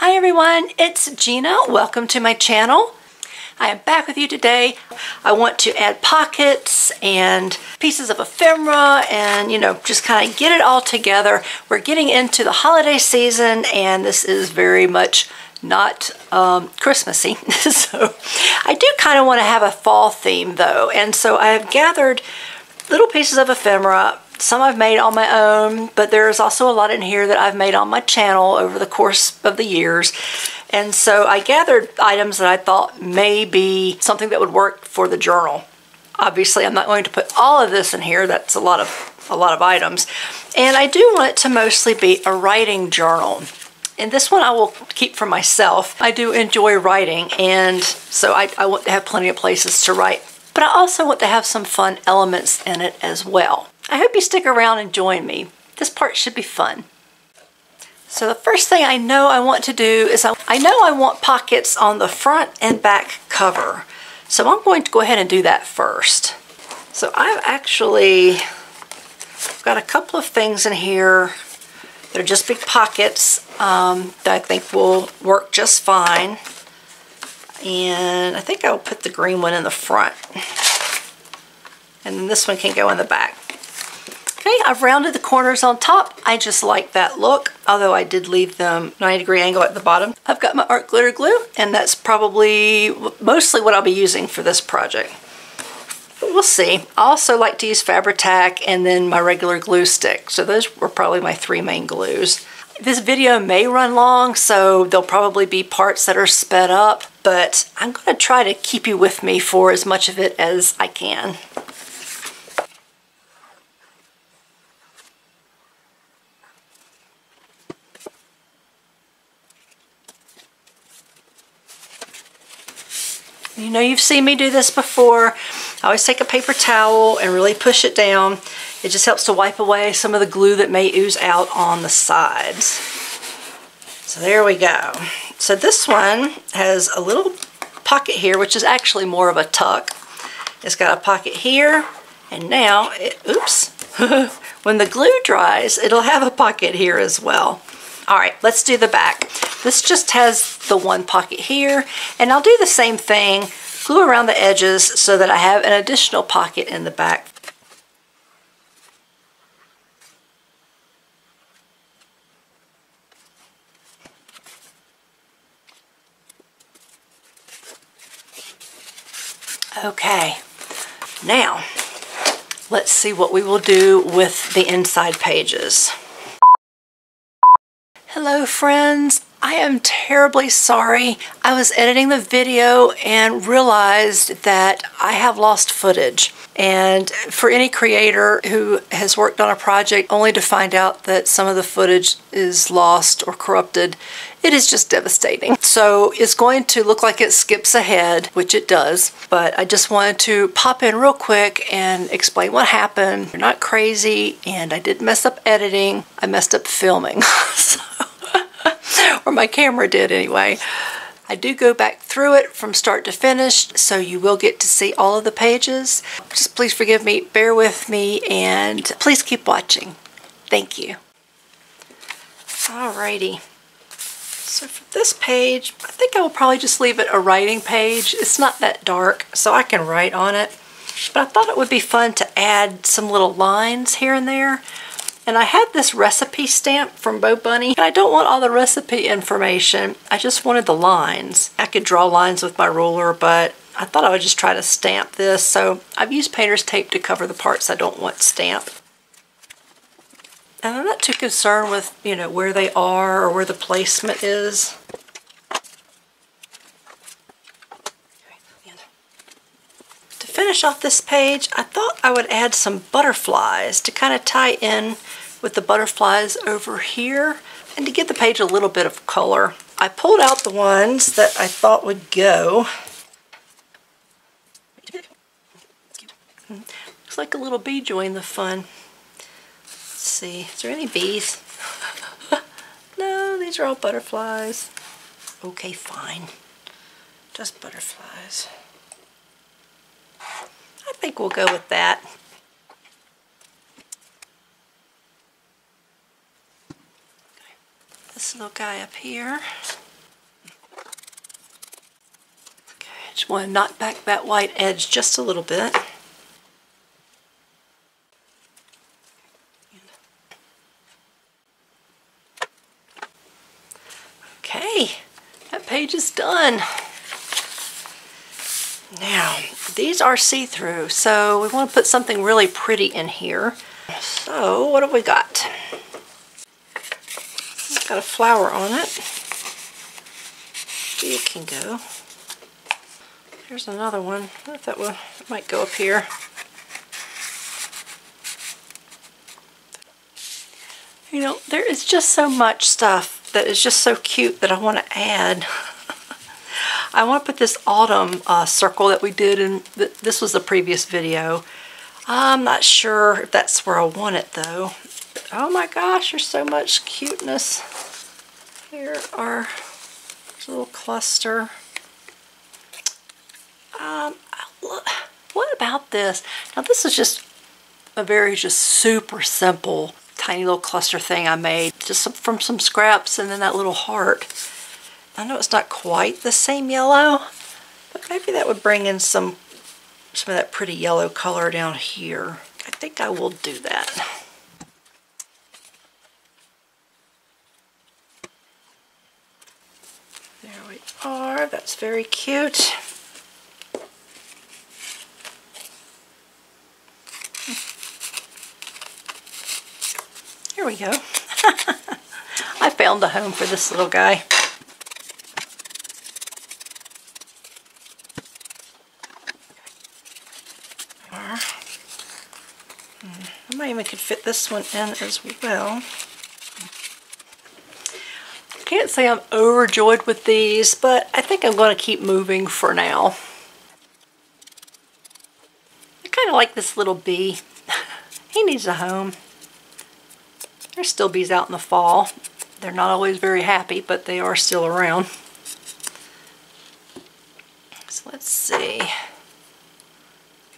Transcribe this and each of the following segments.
Hi everyone, it's Gina. Welcome to my channel. I am back with you today. I want to add pockets and pieces of ephemera and, you know, just kind of get it all together. We're getting into the holiday season and this is very much not um, Christmassy. so I do kind of want to have a fall theme though. And so I have gathered little pieces of ephemera some I've made on my own, but there's also a lot in here that I've made on my channel over the course of the years. And so I gathered items that I thought may be something that would work for the journal. Obviously, I'm not going to put all of this in here. That's a lot of a lot of items. And I do want it to mostly be a writing journal. And this one I will keep for myself. I do enjoy writing, and so I, I want to have plenty of places to write. But I also want to have some fun elements in it as well. I hope you stick around and join me. This part should be fun. So the first thing I know I want to do is I, I know I want pockets on the front and back cover. So I'm going to go ahead and do that first. So I've actually got a couple of things in here that are just big pockets um, that I think will work just fine. And I think I'll put the green one in the front. And then this one can go in the back. I've rounded the corners on top. I just like that look, although I did leave them 90 degree angle at the bottom. I've got my art glitter glue, and that's probably mostly what I'll be using for this project. But we'll see. I also like to use Fabri-Tac and then my regular glue stick. So those were probably my three main glues. This video may run long, so there'll probably be parts that are sped up, but I'm going to try to keep you with me for as much of it as I can. You know you've seen me do this before. I always take a paper towel and really push it down. It just helps to wipe away some of the glue that may ooze out on the sides. So there we go. So this one has a little pocket here, which is actually more of a tuck. It's got a pocket here, and now, it, oops, when the glue dries, it'll have a pocket here as well. All right, let's do the back. This just has the one pocket here, and I'll do the same thing, glue around the edges so that I have an additional pocket in the back. Okay, now let's see what we will do with the inside pages. Hello friends, I am terribly sorry. I was editing the video and realized that I have lost footage. And for any creator who has worked on a project only to find out that some of the footage is lost or corrupted, it is just devastating. So it's going to look like it skips ahead, which it does, but I just wanted to pop in real quick and explain what happened. You're not crazy, and I didn't mess up editing, I messed up filming. so or my camera did anyway. I do go back through it from start to finish, so you will get to see all of the pages. Just please forgive me, bear with me, and please keep watching. Thank you. Alrighty. So for this page, I think I will probably just leave it a writing page. It's not that dark, so I can write on it. But I thought it would be fun to add some little lines here and there. And I had this recipe stamp from Bo Bunny. And I don't want all the recipe information. I just wanted the lines. I could draw lines with my ruler, but I thought I would just try to stamp this. So I've used painter's tape to cover the parts I don't want stamped. And I'm not too concerned with, you know, where they are or where the placement is. To finish off this page, I thought I would add some butterflies to kind of tie in with the butterflies over here and to give the page a little bit of color. I pulled out the ones that I thought would go. Looks like a little bee joined the fun. Let's see, is there any bees? no, these are all butterflies. Okay, fine. Just butterflies. I think we'll go with that. this little guy up here. Okay, just want to knock back that white edge just a little bit. Okay, that page is done. Now, these are see-through, so we want to put something really pretty in here. So, what have we got? Got a flower on it. It can go. Here's another one. I if that will, might go up here. You know, there is just so much stuff that is just so cute that I want to add. I want to put this autumn uh, circle that we did, and th this was the previous video. I'm not sure if that's where I want it though. Oh my gosh, there's so much cuteness. Here are a little cluster. Um, what about this? Now this is just a very just super simple tiny little cluster thing I made just some, from some scraps and then that little heart. I know it's not quite the same yellow, but maybe that would bring in some some of that pretty yellow color down here. I think I will do that. There we are. That's very cute. Here we go. I found a home for this little guy. Hmm. I might even could fit this one in as well. Can't say I'm overjoyed with these, but I think I'm going to keep moving for now. I kind of like this little bee. he needs a home. There's still bees out in the fall. They're not always very happy, but they are still around. So let's see.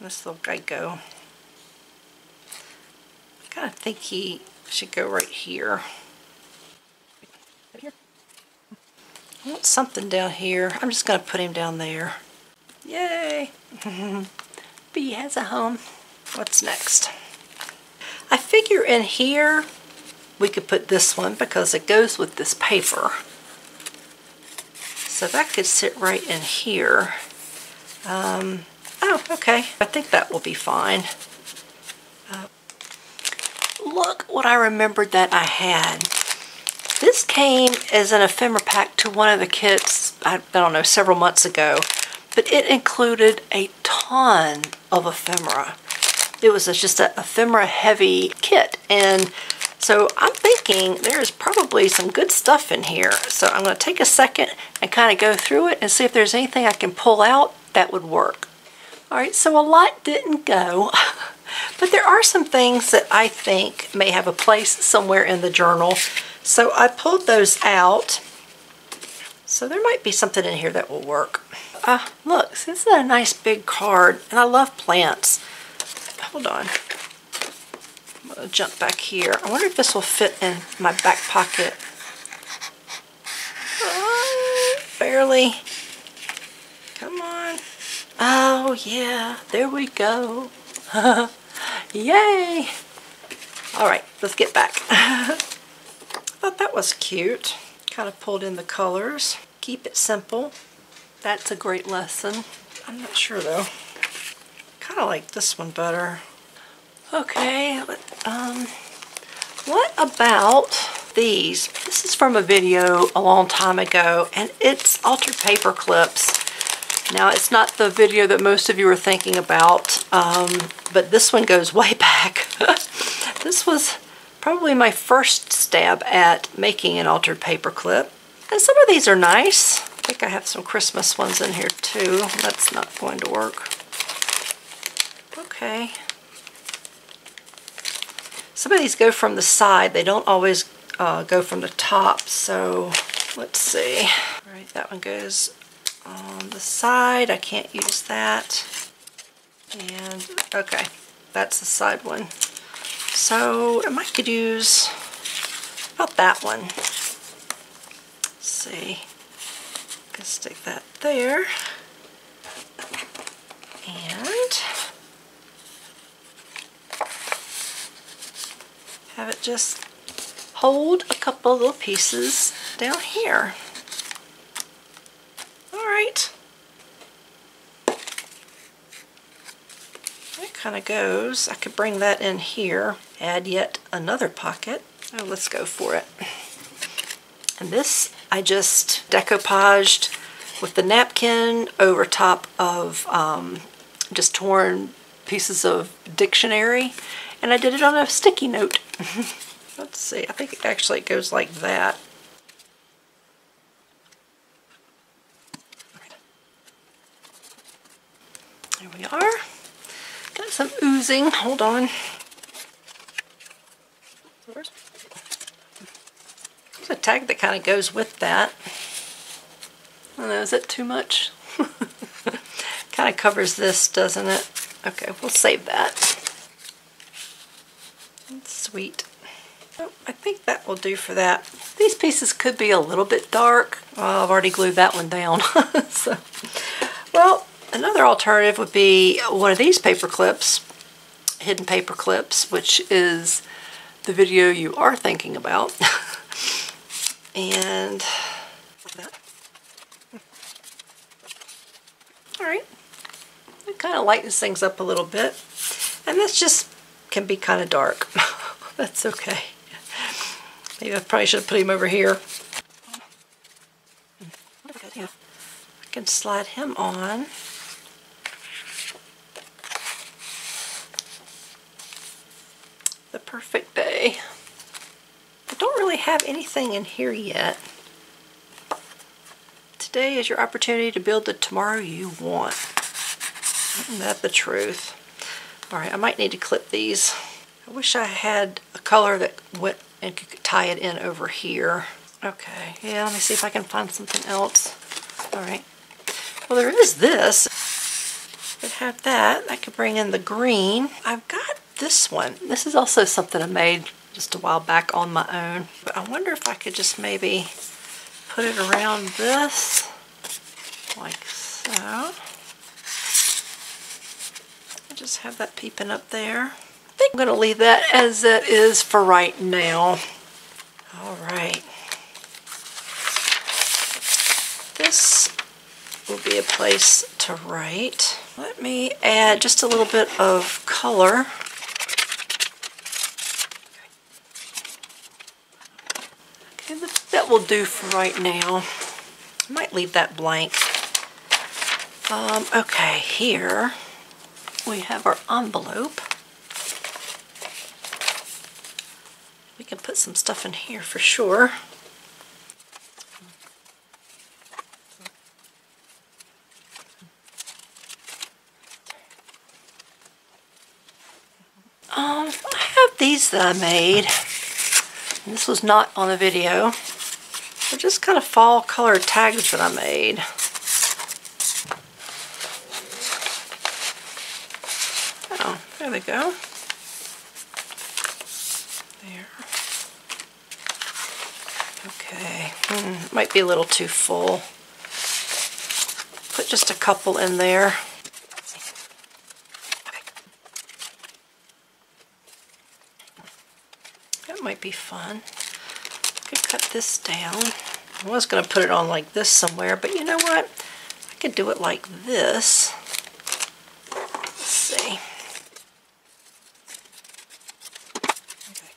This little guy go. I kind of think he should go right here. I want something down here. I'm just going to put him down there. Yay! Bee has a home. What's next? I figure in here we could put this one because it goes with this paper. So that could sit right in here. Um, oh, okay. I think that will be fine. Uh, look what I remembered that I had. This came as an ephemera pack to one of the kits, I don't know, several months ago. But it included a ton of ephemera. It was just an ephemera heavy kit. And so I'm thinking there's probably some good stuff in here. So I'm going to take a second and kind of go through it and see if there's anything I can pull out that would work. Alright, so a lot didn't go, but there are some things that I think may have a place somewhere in the journal. So I pulled those out. So there might be something in here that will work. Uh, look, this is a nice big card, and I love plants. Hold on I'm going to jump back here. I wonder if this will fit in my back pocket. Oh, barely. Oh, yeah. There we go. Yay. All right, let's get back. I thought that was cute. Kind of pulled in the colors. Keep it simple. That's a great lesson. I'm not sure though. Kind of like this one better. Okay, um, what about these? This is from a video a long time ago, and it's altered paper clips. Now, it's not the video that most of you are thinking about, um, but this one goes way back. this was probably my first stab at making an altered paper clip. And some of these are nice. I think I have some Christmas ones in here too. That's not going to work. Okay. Some of these go from the side. They don't always uh, go from the top. So let's see. All right, that one goes on the side. I can't use that. And okay, that's the side one. So I might could use about that one. Let's see. Can stick that there. And have it just hold a couple little pieces down here. Right. That kind of goes. I could bring that in here, add yet another pocket. Oh, let's go for it. And this I just decoupaged with the napkin over top of um, just torn pieces of dictionary. And I did it on a sticky note. Let's see, I think it actually goes like that. There we are. Got some oozing, hold on. There's a tag that kind of goes with that. I don't know, is it too much? kind of covers this, doesn't it? Okay, we'll save that. Sweet. Oh, I think that will do for that. These pieces could be a little bit dark. Well, I've already glued that one down. so, well, another alternative would be one of these paper clips, hidden paper clips, which is the video you are thinking about. and that. All right, it kind of lightens things up a little bit. And this just can be kind of dark. That's okay. Maybe I probably should have put him over here. I can slide him on. Perfect day. I don't really have anything in here yet. Today is your opportunity to build the tomorrow you want. Isn't that the truth? Alright, I might need to clip these. I wish I had a color that went and could tie it in over here. Okay, yeah, let me see if I can find something else. Alright. Well, there is this. Could have that. I could bring in the green. I've got this one. This is also something I made just a while back on my own. But I wonder if I could just maybe put it around this like so. I just have that peeping up there. I think I'm going to leave that as it is for right now. All right. This will be a place to write. Let me add just a little bit of color. Okay, that will do for right now. I might leave that blank. Um, okay, here we have our envelope. We can put some stuff in here for sure. Um, I have these that I made. This was not on the video. They're just kind of fall colored tags that I made. Oh, there they go. There. Okay, hmm, might be a little too full. Put just a couple in there. That might be fun. Could cut this down. I was going to put it on like this somewhere, but you know what? I could do it like this. Let's see. Okay.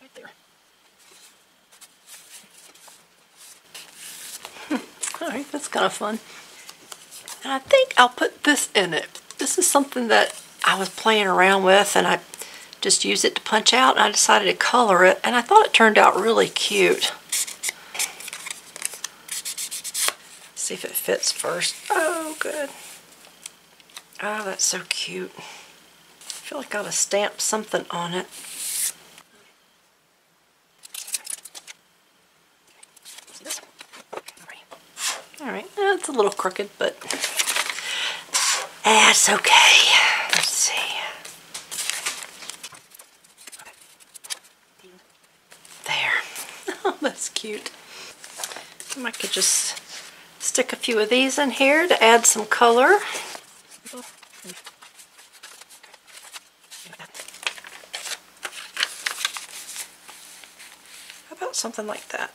Right there. Alright, that's kind of fun. And I think I'll put this in it. This is something that I was playing around with and I just used it to punch out and I decided to color it and I thought it turned out really cute. See if it fits first. Oh, good. Oh, that's so cute. I feel like I ought to stamp something on it. Alright, it's a little crooked, but that's okay. Let's see. There. Oh, that's cute. I could just stick a few of these in here to add some color. How about something like that?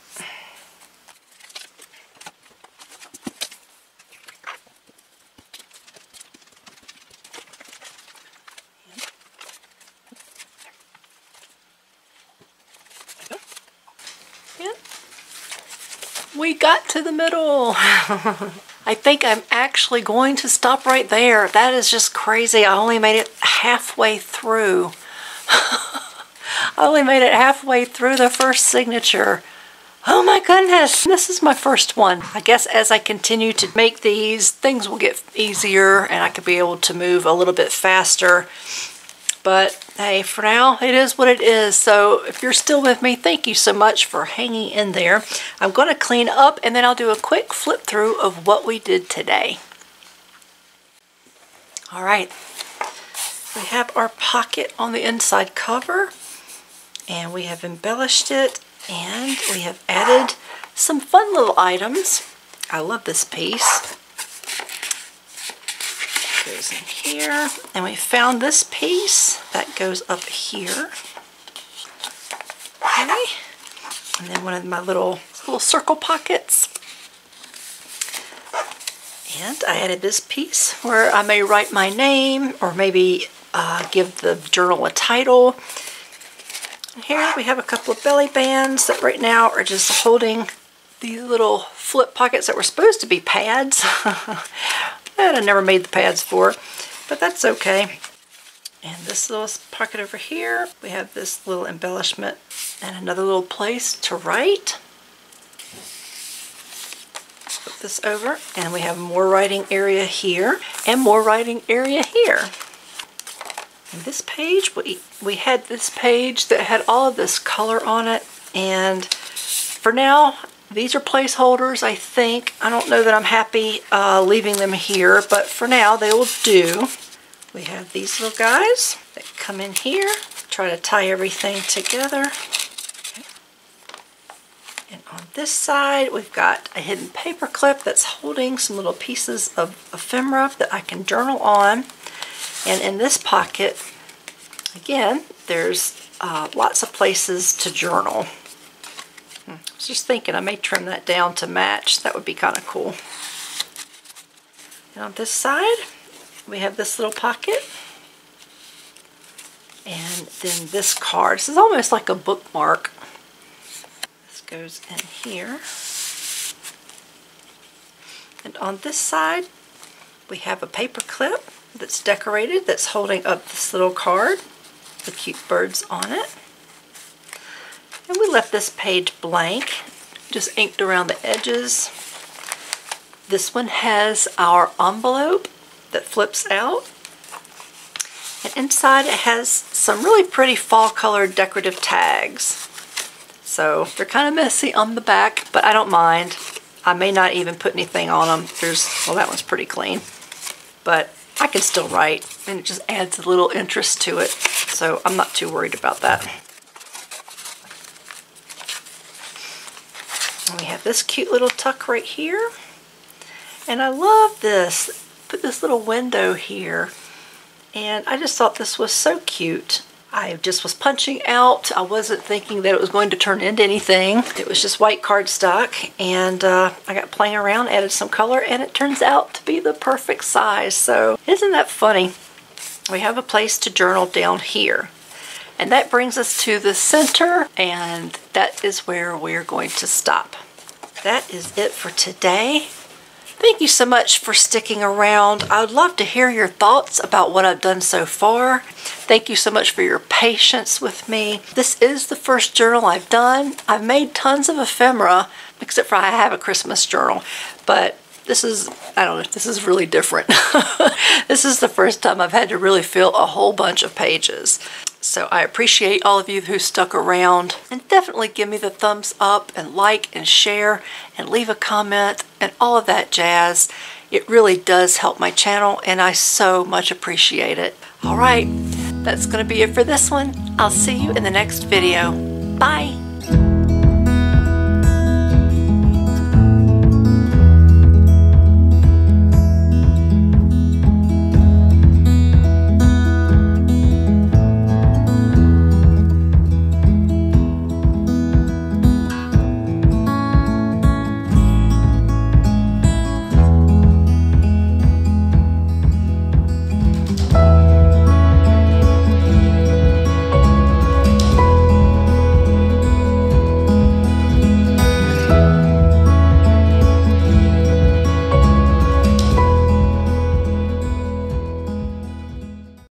We got to the middle. I think I'm actually going to stop right there. That is just crazy. I only made it halfway through. I only made it halfway through the first signature. Oh my goodness, this is my first one. I guess as I continue to make these, things will get easier and I could be able to move a little bit faster. But hey, for now, it is what it is. So if you're still with me, thank you so much for hanging in there. I'm going to clean up and then I'll do a quick flip through of what we did today. All right, we have our pocket on the inside cover and we have embellished it and we have added some fun little items. I love this piece goes in here. And we found this piece that goes up here. Okay. And then one of my little little circle pockets. And I added this piece where I may write my name or maybe uh, give the journal a title. Here we have a couple of belly bands that right now are just holding these little flip pockets that were supposed to be pads. that I never made the pads for, but that's okay. And this little pocket over here, we have this little embellishment and another little place to write. Put this over and we have more writing area here and more writing area here. And this page, we, we had this page that had all of this color on it and for now these are placeholders, I think. I don't know that I'm happy uh, leaving them here, but for now they will do. We have these little guys that come in here. Try to tie everything together. Okay. And on this side, we've got a hidden paper clip that's holding some little pieces of ephemera that I can journal on. And in this pocket, again, there's uh, lots of places to journal. I was just thinking I may trim that down to match. That would be kind of cool. And on this side, we have this little pocket. And then this card. This is almost like a bookmark. This goes in here. And on this side, we have a paper clip that's decorated that's holding up this little card with cute birds on it. And we left this page blank, just inked around the edges. This one has our envelope that flips out. And inside it has some really pretty fall colored decorative tags. So they're kind of messy on the back, but I don't mind. I may not even put anything on them. There's, well that one's pretty clean. But I can still write and it just adds a little interest to it. So I'm not too worried about that. And we have this cute little tuck right here. And I love this. Put this little window here. And I just thought this was so cute. I just was punching out. I wasn't thinking that it was going to turn into anything. It was just white cardstock and uh, I got playing around, added some color and it turns out to be the perfect size. So isn't that funny? We have a place to journal down here. And that brings us to the center and that is where we're going to stop. That is it for today. Thank you so much for sticking around. I would love to hear your thoughts about what I've done so far. Thank you so much for your patience with me. This is the first journal I've done. I've made tons of ephemera, except for I have a Christmas journal, but this is, I don't know, this is really different. this is the first time I've had to really fill a whole bunch of pages. So I appreciate all of you who stuck around and definitely give me the thumbs up and like and share and leave a comment and all of that jazz. It really does help my channel and I so much appreciate it. All right, that's going to be it for this one. I'll see you in the next video. Bye.